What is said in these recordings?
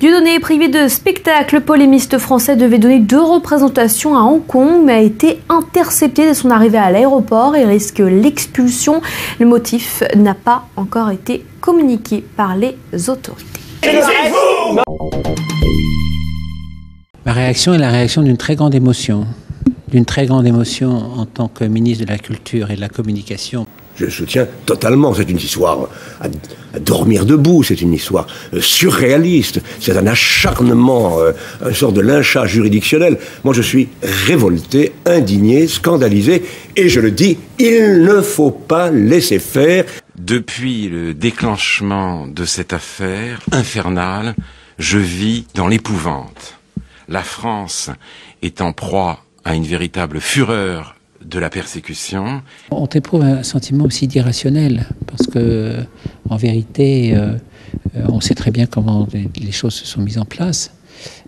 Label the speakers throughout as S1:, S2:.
S1: Dieudonné privé de spectacle, le polémiste français devait donner deux représentations à Hong Kong, mais a été intercepté dès son arrivée à l'aéroport et risque l'expulsion. Le motif n'a pas encore été communiqué par les autorités.
S2: Ma réaction est la réaction d'une très grande émotion, d'une très grande émotion en tant que ministre de la Culture et de la Communication.
S3: Je soutiens totalement. C'est une histoire à, dormir debout. C'est une histoire euh, surréaliste. C'est un acharnement, euh, un sort de lynchage juridictionnel. Moi, je suis révolté, indigné, scandalisé. Et je le dis, il ne faut pas laisser faire.
S4: Depuis le déclenchement de cette affaire infernale, je vis dans l'épouvante. La France est en proie à une véritable fureur de la persécution.
S2: On éprouve un sentiment aussi d'irrationnel, parce que en vérité, euh, on sait très bien comment les choses se sont mises en place.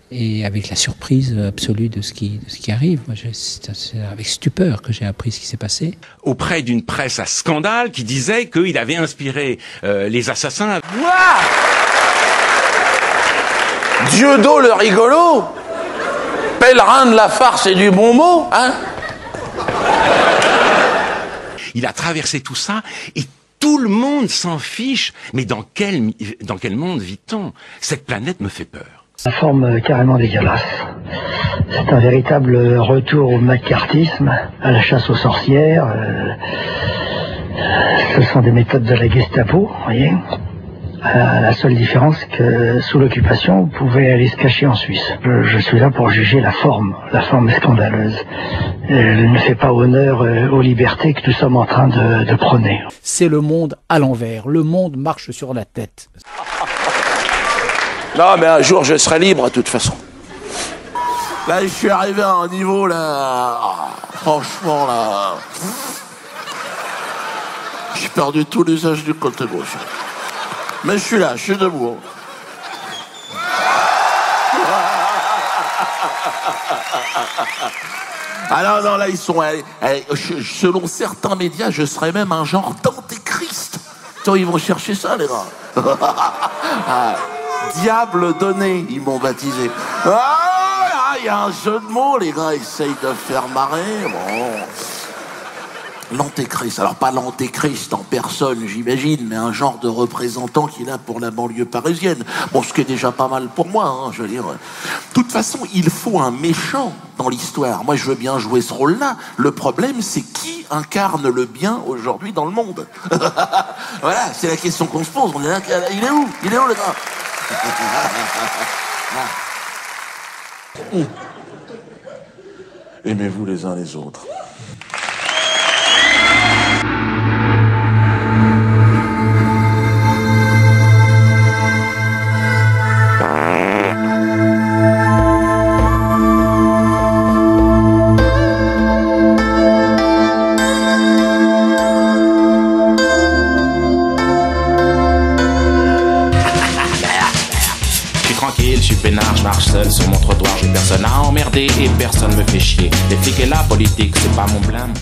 S2: Et avec la surprise absolue de ce qui, de ce qui arrive, c'est avec stupeur que j'ai appris ce qui s'est passé.
S4: Auprès d'une presse à scandale qui disait qu'il avait inspiré euh, les assassins.
S5: Moi Dieudo le rigolo Pèlerin de la farce et du bon mot, hein?
S4: Il a traversé tout ça et tout le monde s'en fiche. Mais dans quel, dans quel monde vit-on? Cette planète me fait peur.
S6: La forme carrément dégueulasse. C'est un véritable retour au macartisme, à la chasse aux sorcières. Euh, ce sont des méthodes de la Gestapo, voyez. Euh, la seule différence, que sous l'occupation, vous pouvez aller se cacher en Suisse. Je, suis là pour juger la forme. La forme est scandaleuse. Elle ne fait pas honneur euh, aux libertés que nous sommes en train de, de prôner.
S7: C'est le monde à l'envers. Le monde marche sur la tête.
S5: Non, mais un jour, je serai libre, de toute façon. Là, je suis arrivé à un niveau, là... Franchement, là... J'ai perdu tout l'usage du côté gauche. Mais je suis là, je suis debout. Alors non, là, ils sont. selon certains médias, je serais même un genre d'antéchrist. Ils vont chercher ça, les gars. Ah, diable donné, ils m'ont baptisé. Ah, il y a un jeu de mots, les gars, essayent de faire marrer. Bon. L'antéchrist, alors pas l'antéchrist en personne, j'imagine, mais un genre de représentant qu'il a pour la banlieue parisienne. Bon, ce qui est déjà pas mal pour moi, hein, je veux dire. De toute façon, il faut un méchant dans l'histoire. Moi, je veux bien jouer ce rôle-là. Le problème, c'est qui incarne le bien aujourd'hui dans le monde? Voilà, c'est la question qu'on se pose. On là, il est où? Il est où le gars? Aimez-vous les uns les autres.
S8: Je suis peinard, je marche seul sur mon trottoir, j'ai personne à emmerder et personne me fait chier. Les flics et la politique, c'est pas mon blâme.